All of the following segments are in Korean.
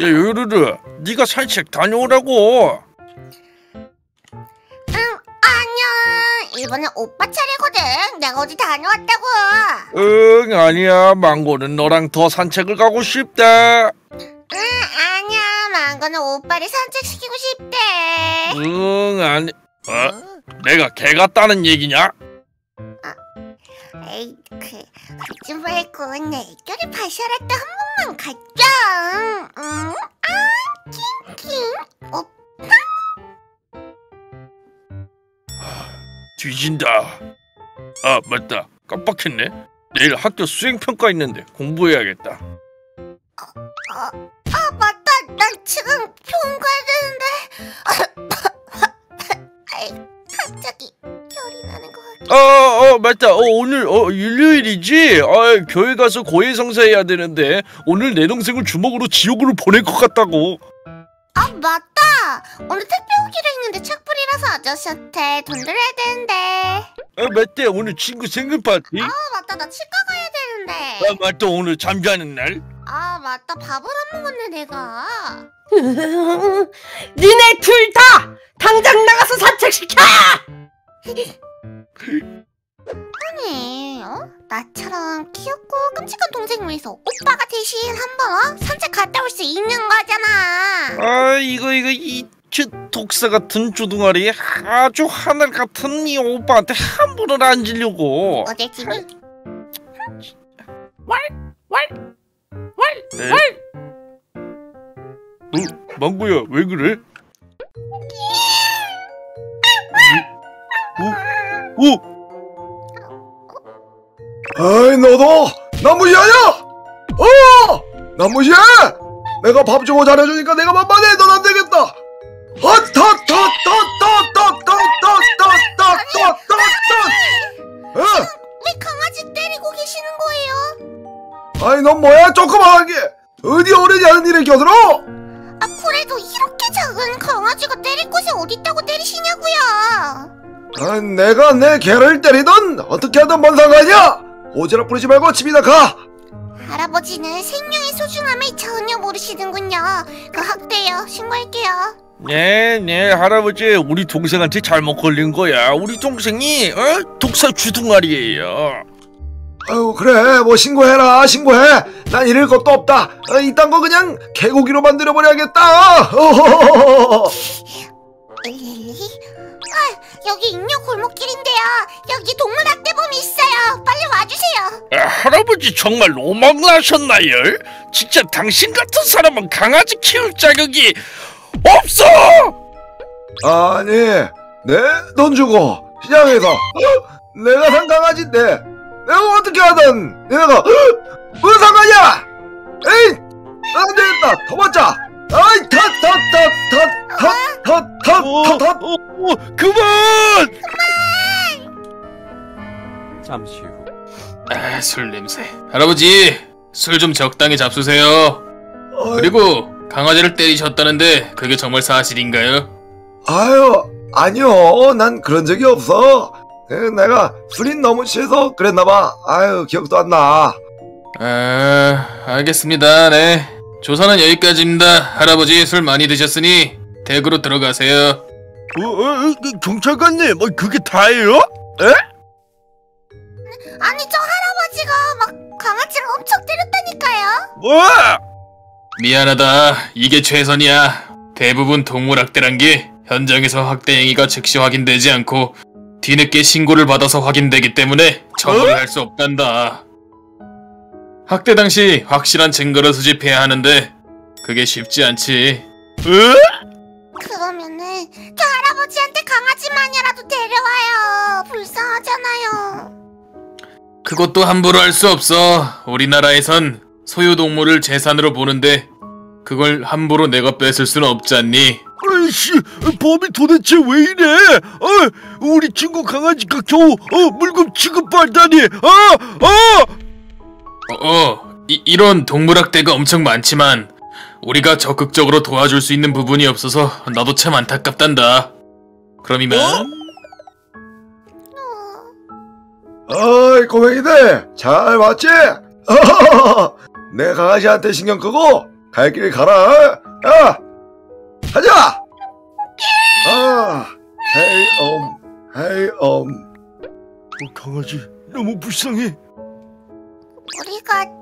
야 요르르 네가 산책 다녀오라고 응, 아니야. 이번엔 오빠 차례거든. 내가 어디 다녀왔다고. 응 아니야 망고는 너랑 더 산책을 가고 싶다 응, 아니야. 망고는 오빠를 산책시키고 싶대. 응 아니 어? 내가 개 같다는 얘기냐? 에이, 그, 그지 말고 내 애교를 발설했다 한 번만 가자. 응? 아, 킹킹. 어, 뒤진다 아 맞다 깜빡했네 내일 학교 수행평가 있는데 공부해야겠다 아, 아 맞다. 나 지금 가야 되는데. 어, 어, 맞다. 어, 오늘 어, 일요일이지. 아, 교회 가서 고해성사해야 되는데 오늘 내 동생을 주먹으로 지옥으로 보낼 것 같다고. 아 맞다. 오늘 택배 오기로 했는데 착불이라서 아저씨한테 돈 드려야 되는데. 아, 맞다. 오늘 친구 생일 파티. 아 맞다. 나 치과 가야 되는데. 아, 맞다. 오늘 잠자는 날. 아 맞다. 밥을 안 먹었네 내가. 니네 둘 다 당장 나가서 산책시켜! 아니, 어? 나처럼 귀엽고 끔찍한 동생을 위해서 오빠가 대신 한번 어? 산책 갔다 올 수 있는 거잖아. 아, 이거 이거 이 저, 독사 같은 주둥아리 아주 하늘 같은 이 오빠한테 함부로 앉으려고. 어제 집이 네. 어, 망고야, 왜 그래? 너도 나 무시하냐? 어! 나 무시해? 내가 밥 주고 잘해주니까 내가 만만해 넌 안 되겠다 헛헛헛헛헛헛헛헛헛헛 어? 왜 강아지 때리고 계시는 거예요? 아이 넌 뭐야 조그마하게 어디 어른이 하는 일에 껴들어? 아 그래도 이렇게 작은 강아지가 때릴 곳이 어딨다고 때리시냐고요? 아, 내가 내 개를 때리든 어떻게 하든 뭔 상관이야 오지랖 부리지 말고 집이나 가 할아버지는 생명의 소중함을 전혀 모르시는군요. 그 학대요. 신고할게요. 네, 네, 할아버지, 우리 동생한테 잘못 걸린 거야. 우리 동생이 어? 독사 주둥아리예요. 아유 그래 뭐 신고해라 신고해 난 잃을 것도 없다 어, 이딴 거 그냥 개고기로 만들어버려야겠다 어허허허허. 아, 여기 인력 골목길인데요. 여기 동물 학대범이 있어요. 빨리 와주세요. 아, 할아버지 정말 로망나셨나요? 진짜 당신 같은 사람은 강아지 키울 자격이 없어. 아니 내돈 주고 시장에서 어? 내가 산 강아지인데 내가 어떻게 하든 내가 어? 무슨 상관이야 에이 안 되겠다 더 받자 아이 탓탓탓탓탓탓탓탓 어, 어, 그만! 잠시 후. 아, 술 냄새. 할아버지, 술 좀 적당히 잡수세요. 그리고 강아지를 때리셨다는데 그게 정말 사실인가요? 아유 아니요 난 그런 적이 없어 에, 내가 술이 너무 취해서 그랬나봐 아유 기억도 안 나 아, 알겠습니다. 네. 조사는 여기까지입니다. 할아버지 술 많이 드셨으니 댁으로 들어가세요. 어, 어, 어, 경찰관님, 어, 그게 다예요? 아니, 저 할아버지가 막 강아지를 엄청 때렸다니까요. 뭐? 미안하다. 이게 최선이야. 대부분 동물학대란 게 현장에서 학대 행위가 즉시 확인되지 않고 뒤늦게 신고를 받아서 확인되기 때문에 처벌을 할 수 없단다. 학대 당시 확실한 증거를 수집해야 하는데 그게 쉽지 않지. 어? 그러면은 저 할아버지한테 강아지 마녀라도 데려와요. 불쌍하잖아요. 그것도 함부로 할 수 없어. 우리나라에선 소유동물을 재산으로 보는데 그걸 함부로 내가 뺏을 수는 없지 않니? 아이씨, 범이 도대체 왜 이래? 어, 우리 친구 강아지가 겨우 어, 물금 취급받다니. 아, 아! 어, 어 이, 이런 동물학대가 엄청 많지만 우리가 적극적으로 도와줄 수 있는 부분이 없어서 나도 참 안타깝단다. 그럼 이만. 어, 어이 꼬맹이들 잘 봤지? 내 강아지한테 신경 끄고 갈 길 가라. 야, 가자. 아, 헤이 엄, 헤이 엄. 어, 강아지 너무 불쌍해.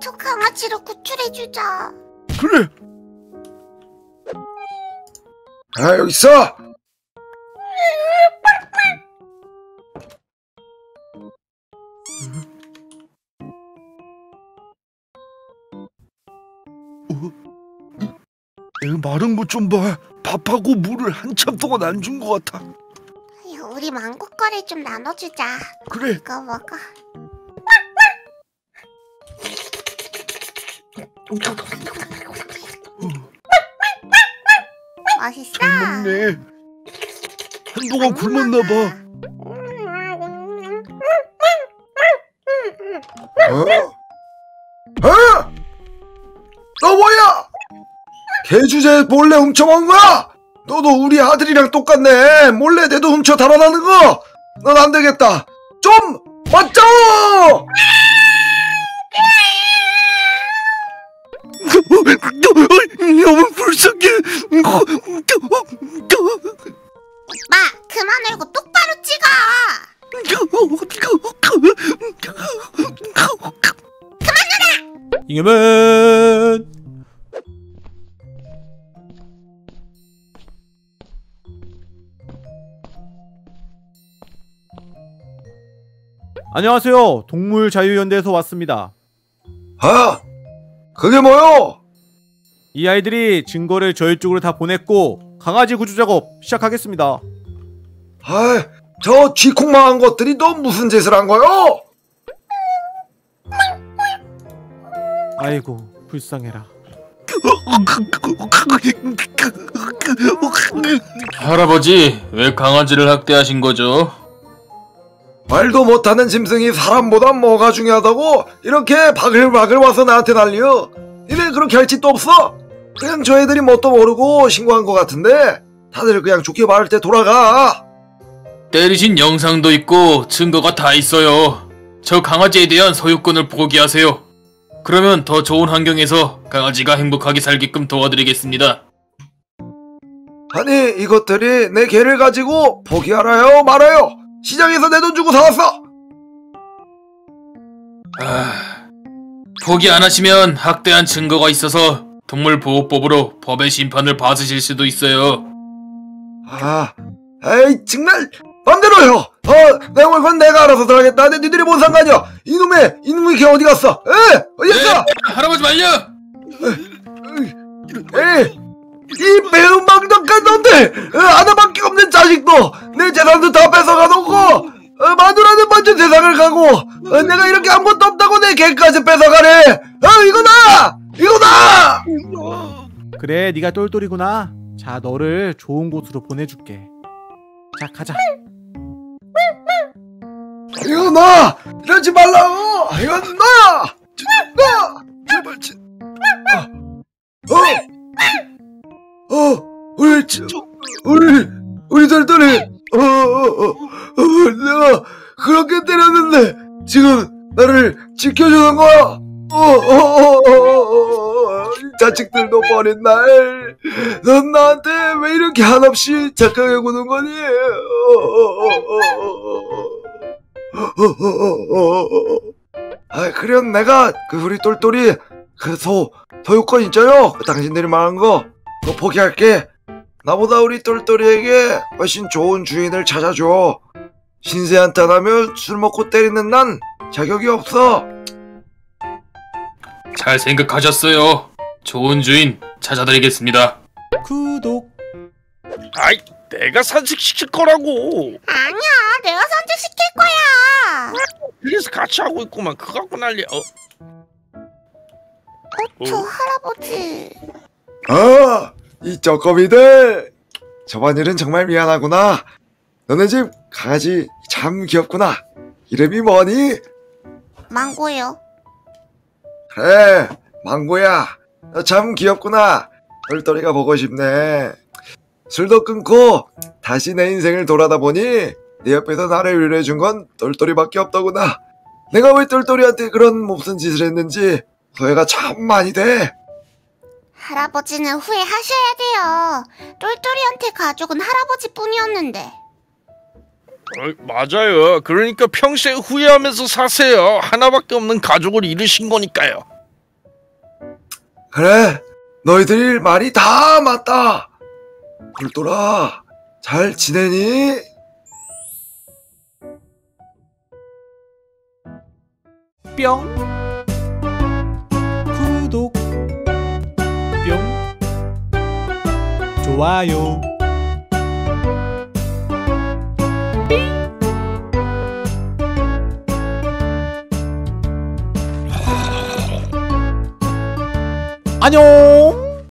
저 강아지를 구출해주자. 그래. 아 여기 있어. 애 마른 것 좀 봐. 밥하고 물을 한참 동안 안 준 것 같아. 야, 우리 망고거리 좀 나눠주자. 그래. 이거 먹어. 맛있어? 잘 먹네. 한동안 굶었나 봐. 어? 어? 너 뭐야? 개주제 몰래 훔쳐먹은 거야? 너도 우리 아들이랑 똑같네. 몰래 내도 훔쳐 달아나는 거. 넌 안 되겠다. 좀 맞죠? 너무 불쌍해. 마, 그만 울고 똑바로 찍어. 잉여맨 안녕하세요 동물자유연대에서 왔습니다 아, 그게 뭐요? 이 아이들이 증거를 저희 쪽으로 다 보냈고 강아지 구조 작업 시작하겠습니다 아, 저 쥐콩망한 것들이 너 무슨 짓을 한 거요? 아이고 불쌍해라 할아버지, 왜 강아지를 학대하신 거죠? 말도 못하는 짐승이 사람보다 뭐가 중요하다고 이렇게 바글바글 와서 나한테 난리여 니네 그렇게 할 짓도 없어 그냥 저 애들이 뭣도 모르고 신고한 것 같은데 다들 그냥 좋게 말할 때 돌아가 때리신 영상도 있고 증거가 다 있어요. 저 강아지에 대한 소유권을 포기하세요. 그러면 더 좋은 환경에서 강아지가 행복하게 살게끔 도와드리겠습니다. 아니 이것들이 내 개를 가지고 포기하라요 말아요 시장에서 내 돈 주고 사왔어 아, 포기 안 하시면 학대한 증거가 있어서 동물보호법으로 법의 심판을 받으실 수도 있어요. 아 에이 정말 맘대로요 어 내가 건 내가 알아서 들어가겠다 근데 니들이 뭔 상관이야 이놈의 이놈의 개 어디 갔어 에 어디 갔어 할아버지 말려! 에이, 이 매운 망덕한 놈들! 어, 하나밖에 없는 자식도 내 재산도 다 뺏어가놓고 어, 마누라는 먼저 세상을 가고 어, 내가 이렇게 아무것도 없다고 내 개까지 뺏어가래! 어 이거다! 이거다! 그래 네가 똘똘이구나 자 너를 좋은 곳으로 보내줄게 자 가자 이거 놔! 이러지 말라고! 이거 놔! 놔! 제발 진. 어! 어! 우리 지- 우리 우리 똘똘이 어, 어, 어, 어, 내가 그렇게 때렸는데 지금 나를 지켜주는 거야. 어, 어, 어, 어, 어, 어, 이 자식들도 버린 날, 넌 나한테 왜 이렇게 한없이 착하게 구는 거니? 아, 그럼 내가 그 우리 똘똘이 그 소, 소유권 있죠요? 그 당신들이 말한 거, 너 포기할게. 나보다 우리 똘똘이에게 훨씬 좋은 주인을 찾아줘. 신세한테 하면 술 먹고 때리는 난 자격이 없어. 잘 생각하셨어요. 좋은 주인 찾아드리겠습니다. 구독 아이 내가 산책시킬 거라고. 아니야, 내가 산책시킬 거야. 그래서 같이 하고 있구만. 그거 갖고 난리. 어. 저 할아버지. 아, 이 쪼꼬미들. 저번 일은 정말 미안하구나. 너네 집 강아지 참 귀엽구나. 이름이 뭐니? 망고요. 그래, 망고야. 참 귀엽구나. 똘똘이가 보고 싶네. 술도 끊고 다시 내 인생을 돌아다 보니 내 옆에서 나를 위로해 준 건 똘똘이밖에 없더구나. 내가 왜 똘똘이한테 그런 몹쓸 짓을 했는지 후회가 참 많이 돼. 할아버지는 후회하셔야 돼요. 똘똘이한테 가족은 할아버지뿐이었는데. 어, 맞아요. 그러니까 평생 후회하면서 사세요. 하나밖에 없는 가족을 잃으신 거니까요. 그래, 너희들 말이 다 맞다. 불돌아, 잘 지내니? 뿅 구독 뿅 좋아요 牛。